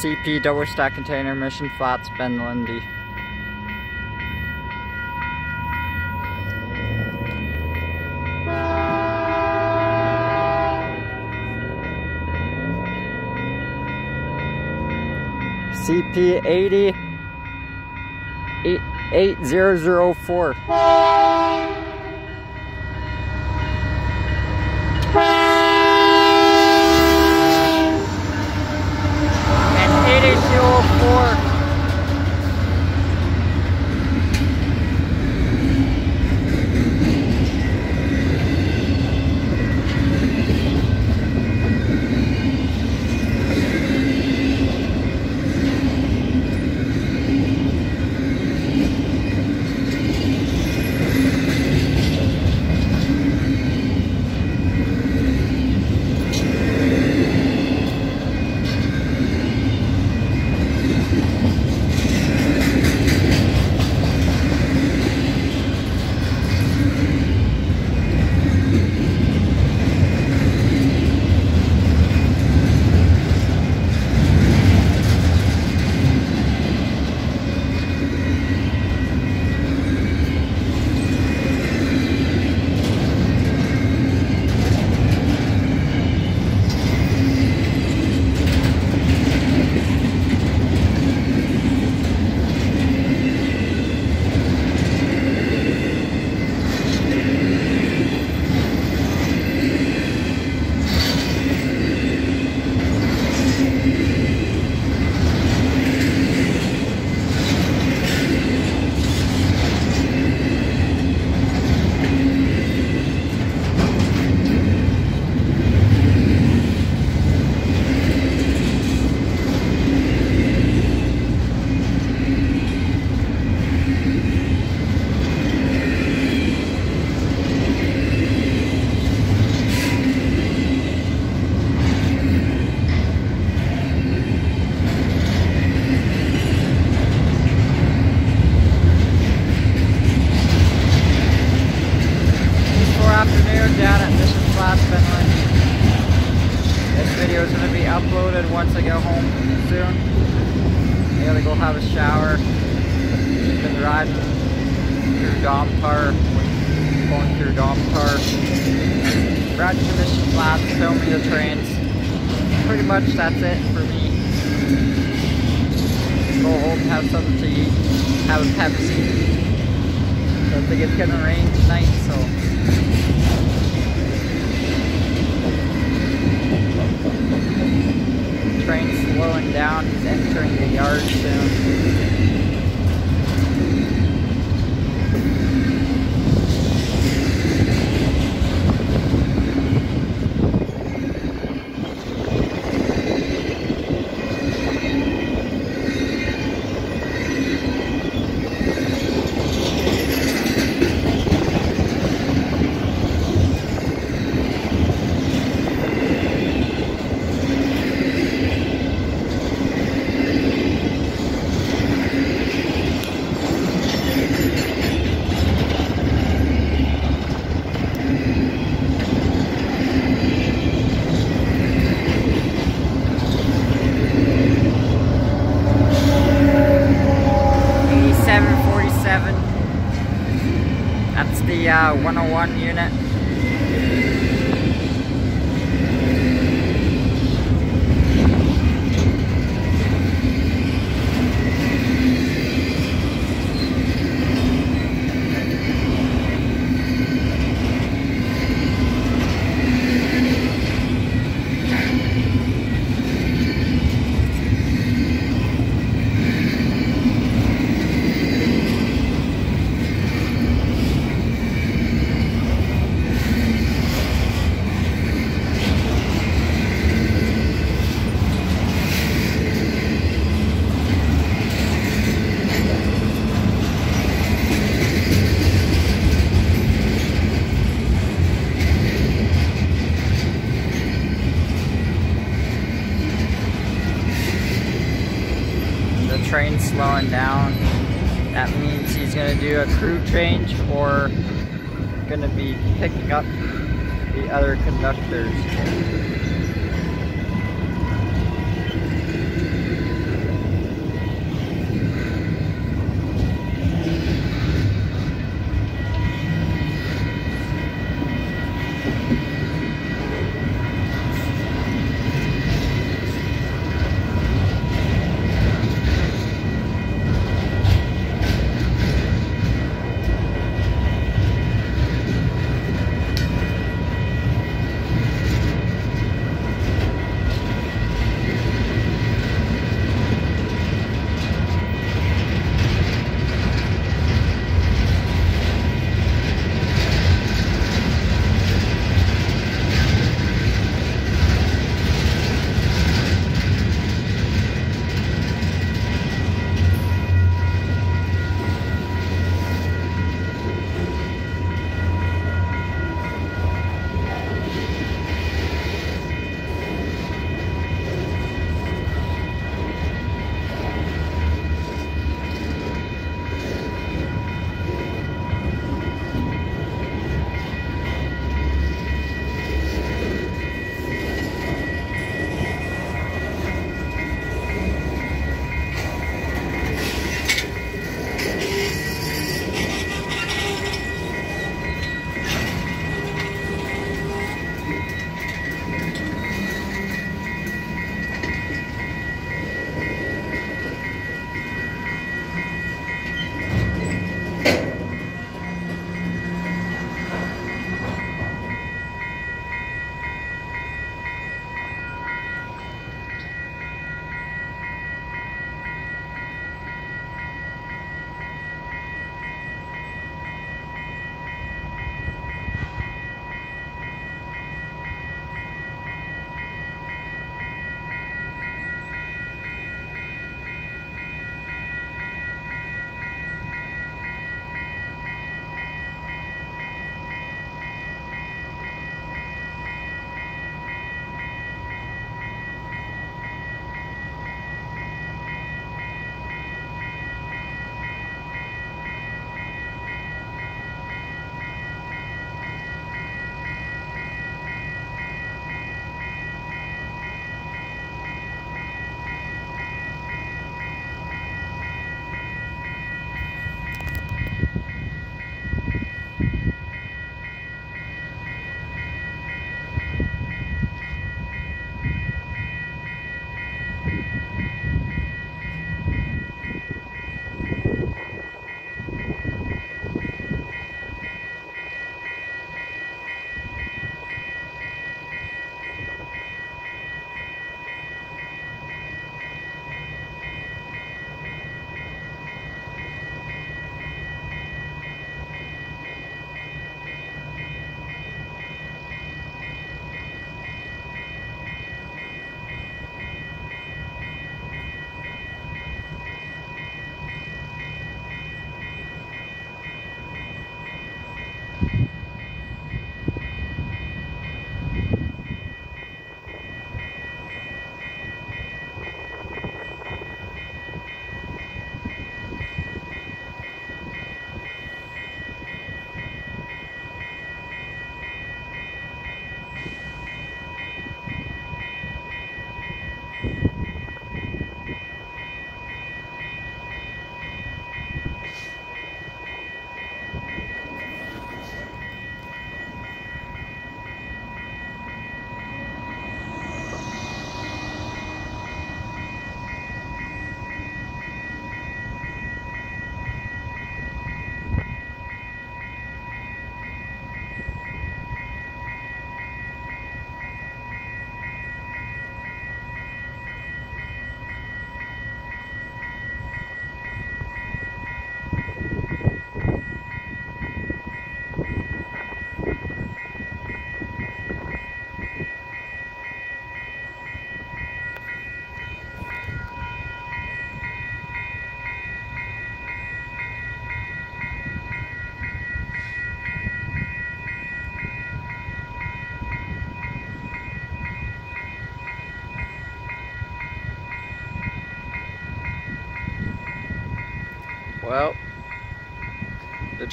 CP double stack container, Mission Flats, Benledi. CP 80 8004. And 8004. Riding to Mission Flats, filming the trains. Pretty much that's it for me. Go home, have something to eat, have a Pepsi. I think it's gonna rain tonight, so train's slowing down. He's entering the yard soon. 7. That's the uh, 101 unit. Down. That means he's gonna do a crew change or gonna be picking up the other conductors.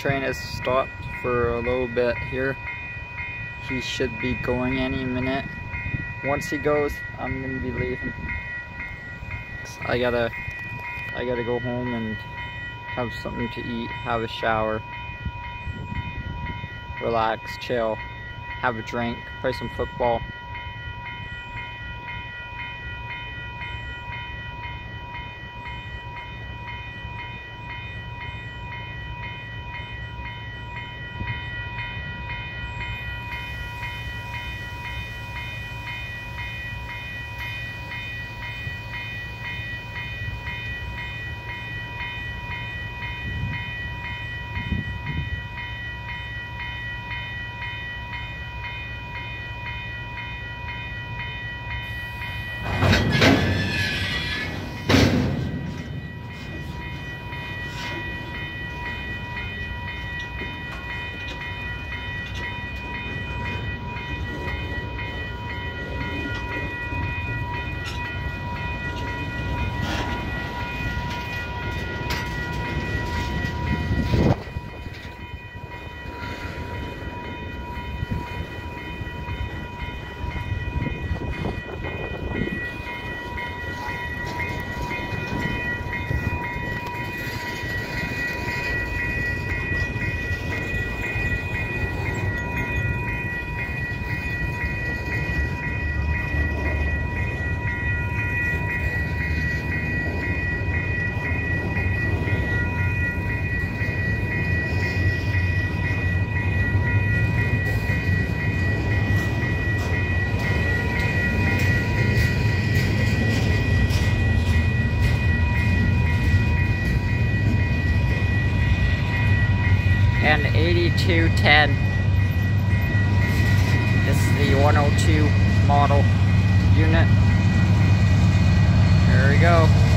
Train has stopped for a little bit here. He should be going any minute. Once he goes, I'm gonna be leaving. I gotta, I gotta go home and have something to eat, have a shower, relax, chill, have a drink, play some football. 8210. This is the 102 model unit. There we go.